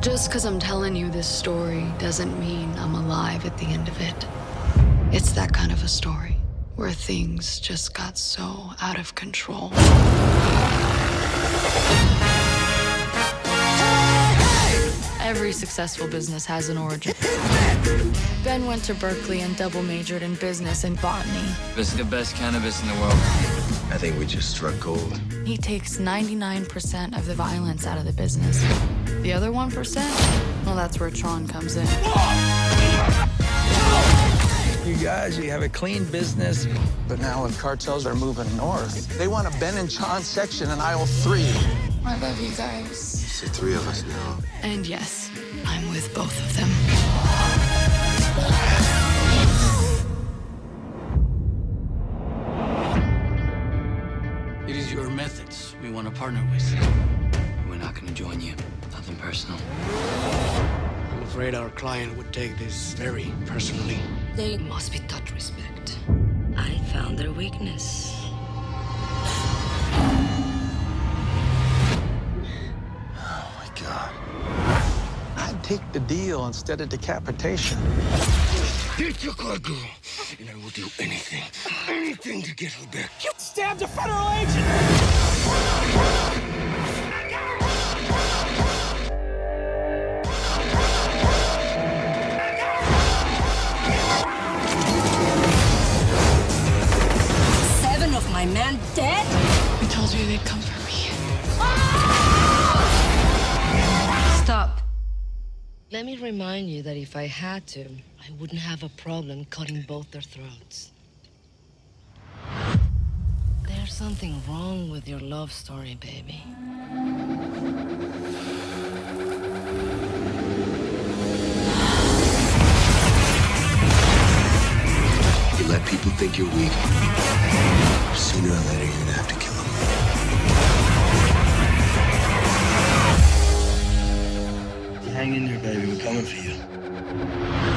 Just because I'm telling you this story doesn't mean I'm alive at the end of it. It's that kind of a story where things just got so out of control. Every successful business has an origin. Ben went to Berkeley and double majored in business and botany. This is the best cannabis in the world. I think we just struck gold. He takes 99% of the violence out of the business. The other 1%, well, that's where Chon comes in. You guys, you have a clean business. But now the cartels are moving north. They want a Ben and Chon section in aisle three. I love you guys. It's the three of us now. And yes, I'm with both of them. Methods we want to partner with. We're not gonna join you. Nothing personal. I'm afraid our client would take this very personally. They must be taught respect. I found their weakness. Oh my God. I'd take the deal instead of decapitation. Get your girl, and I will do anything, anything to get her back. You stabbed a federal agent! Seven of my men dead? I told you they'd come for me. Stop. Let me remind you that if I had to, I wouldn't have a problem cutting both their throats. There's something wrong with your love story, baby. You let people think you're weak. Sooner or later, you're gonna have to kill them. Hang in there, baby. We're coming for you.